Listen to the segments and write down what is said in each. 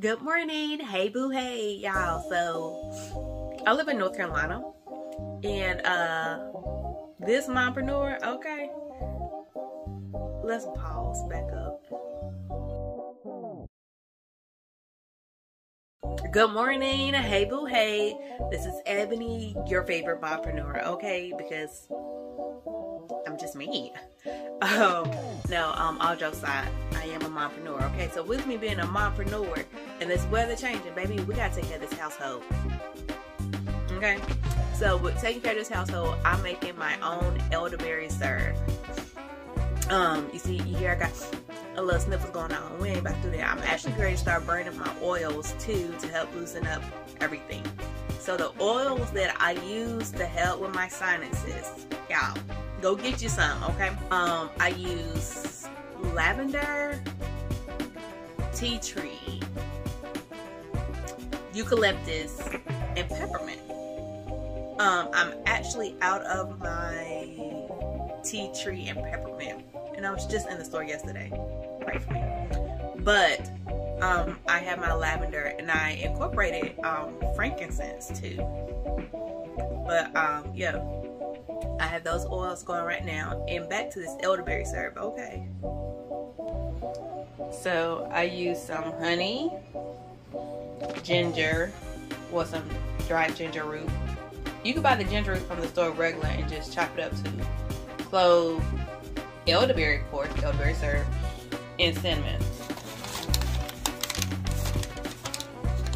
Good morning. Hey boo hey y'all. So I live in North Carolina and uh this mompreneur, okay. Let's pause back up. Good morning. Hey boo hey. This is Ebony, your favorite mompreneur, okay? Because I'm just me. Um, no, um, all jokes aside, I am a mompreneur. Okay, so with me being a mompreneur and this weather changing, baby, we gotta take care of this household. Okay, so with taking care of this household, I'm making my own elderberry syrup. Um, you see, you hear I got a little sniffles going on. We ain't about to do that. I'm actually going to start burning my oils too to help loosen up everything. So the oils that I use to help with my sinuses, y'all go get you some, okay? Um, I use lavender, tea tree, eucalyptus, and peppermint. Um, I'm actually out of my tea tree and peppermint, and I was just in the store yesterday. But um, I have my lavender, and I incorporated um, frankincense too. But um, yeah I have those oils going right now. And back to this elderberry syrup. Okay. So I use some honey, ginger, or some dried ginger root. You can buy the ginger root from the store regular and just chop it up to clove, elderberry, of course, elderberry syrup, and cinnamon.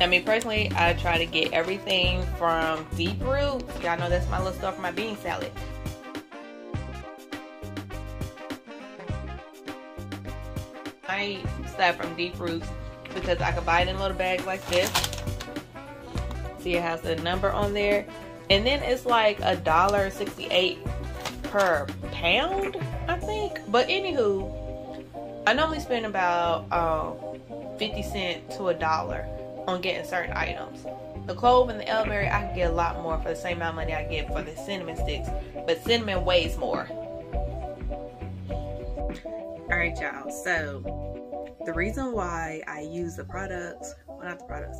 I mean, personally, I try to get everything from deep root. Y'all know that's my little stuff for my bean salad. I start from deep roots because I can buy it in little bags like this. See, it has the number on there. And then it's like a dollar sixty-eight per pound, I think. But anywho, I normally spend about um, 50 cent to a dollar on getting certain items. The clove and the elderberry, I can get a lot more for the same amount of money I get for the cinnamon sticks, but cinnamon weighs more. Alright, y'all, so the reason why I use the products, well, not the products,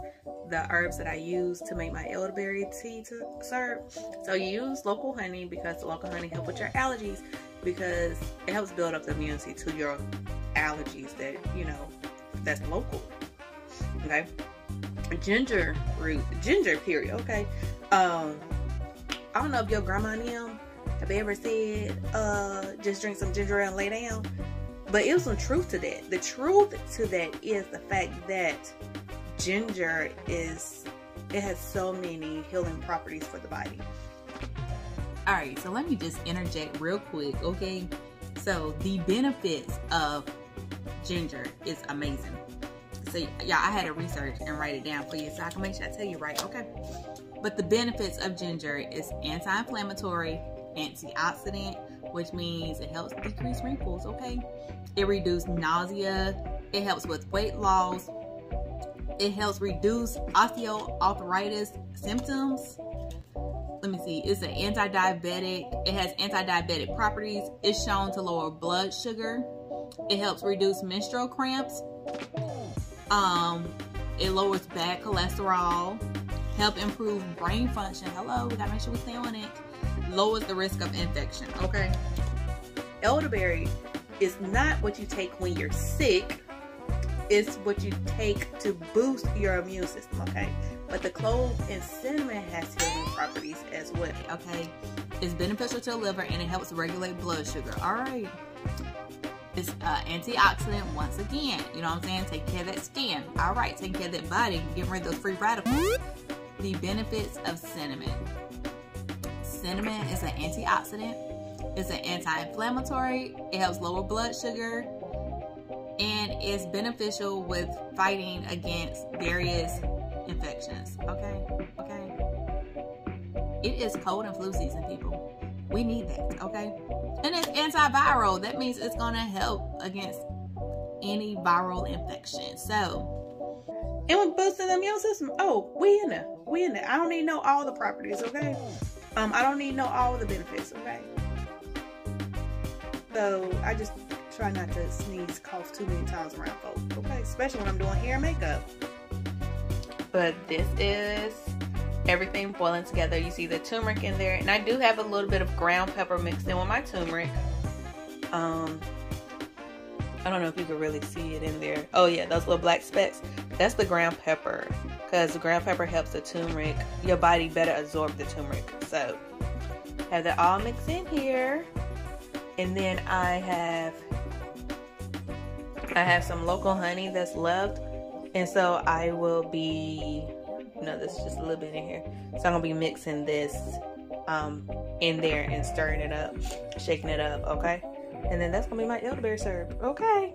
the herbs that I use to make my elderberry tea to serve. So you use local honey because the local honey helps with your allergies because it helps build up the immunity to your allergies that, you know, that's local. Okay ginger root, ginger period. Okay. Um, I don't know if your grandma and them have ever said, uh, just drink some ginger ale and lay down. But it was some truth to that. The truth to that is the fact that ginger is it has so many healing properties for the body. All right, so let me just interject real quick, okay? So the benefits of ginger is amazing. So yeah, I had to research and write it down for you so I can make sure I tell you right. Okay. But the benefits of ginger is anti-inflammatory, antioxidant, which means it helps decrease wrinkles. Okay. It reduces nausea. It helps with weight loss. It helps reduce osteoarthritis symptoms. Let me see. It's an anti-diabetic. It has anti-diabetic properties. It's shown to lower blood sugar. It helps reduce menstrual cramps um, it lowers bad cholesterol, help improve brain function. Hello, we gotta make sure we stay on it. Lowers the risk of infection. Okay. Elderberry is not what you take when you're sick. It's what you take to boost your immune system, okay? But the clove and cinnamon has healing properties as well. Okay. It's beneficial to the liver and it helps regulate blood sugar. All right. It's uh, antioxidant once again. You know what I'm saying? Take care of that skin. All right, take care of that body, Get rid of those free radicals. The benefits of cinnamon. Cinnamon is an antioxidant. It's an anti-inflammatory. It helps lower blood sugar. And it's beneficial with fighting against various infections. Okay? Okay? It is cold and flu season, people. We need that, okay? And it's antiviral. That means it's going to help against any viral infection. So, and with boosting the immune system, oh, we in there. We in there. I don't need to know all the properties, okay? Um, I don't need know all the benefits, okay? So I just try not to sneeze, cough too many times around folks, okay? Especially when I'm doing hair and makeup. But this is everything boiling together. You see the turmeric in there, and I do have a little bit of ground pepper mixed in with my turmeric. Um, I don't know if you can really see it in there. Oh yeah, those little black specks. That's the ground pepper, because the ground pepper helps the turmeric, your body better absorb the turmeric. So have that all mixed in here, and then I have I have some local honey that's left, and so I will be no, this is just a little bit in here. So I'm gonna be mixing this um, in there and stirring it up, shaking it up, okay? And then that's gonna be my elderberry syrup, okay?